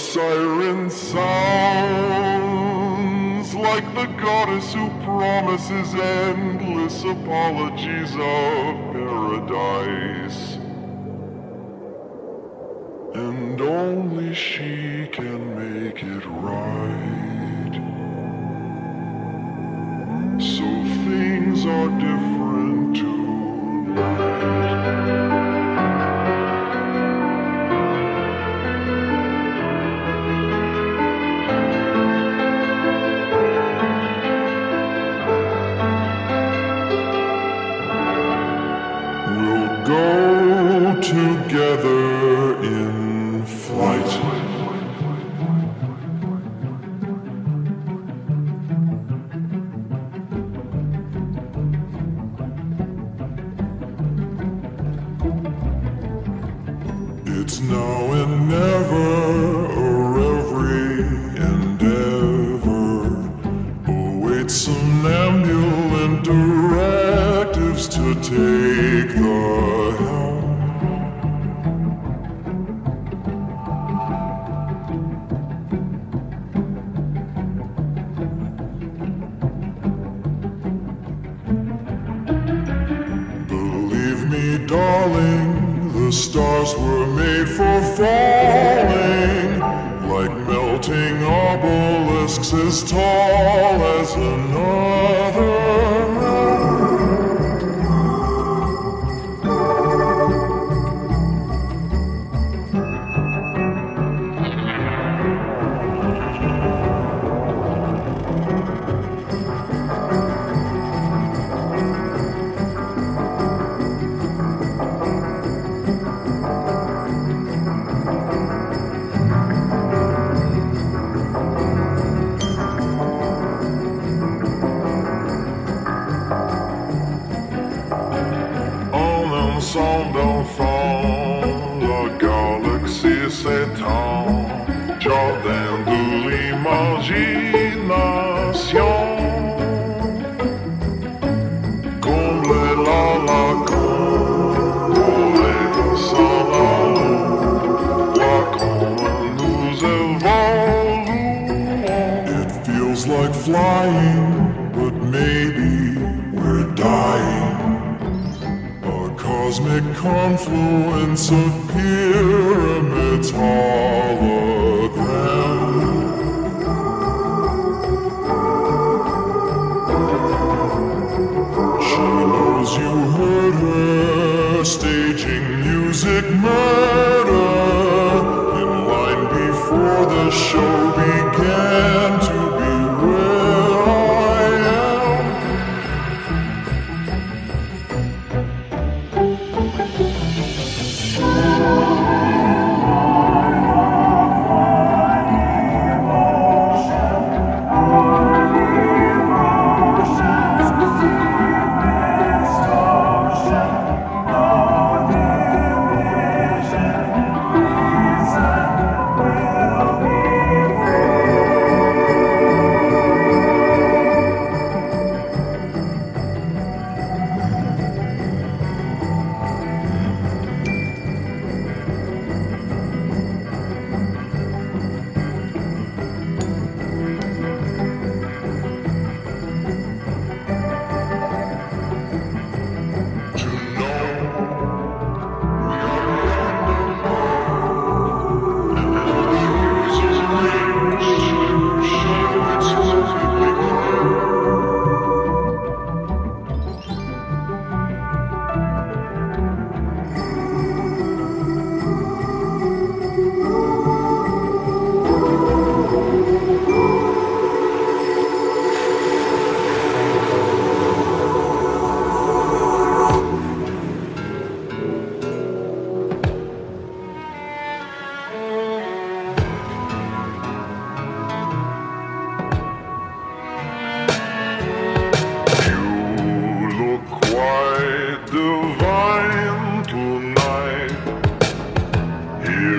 siren sounds like the goddess who promises endless apologies of paradise. And only she can make it right. So things are different together in flight. It's now and never, or every endeavor awaits somnambulant directives to take stars were made for falling, like melting obelisks as tall as another. Flying, but maybe we're dying. A cosmic confluence of pyramids hologram. She knows you heard her staging music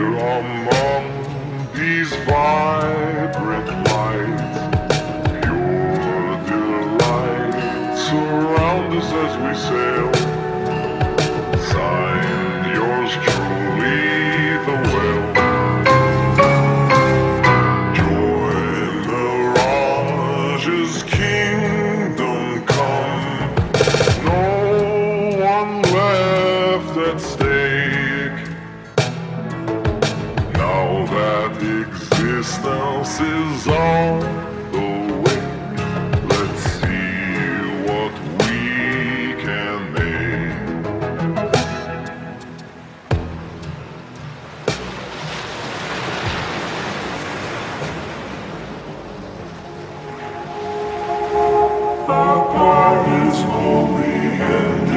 Here among these vibrant lights, pure delight surround us as we sail. Is on the way. Let's see what we can make. The path is holy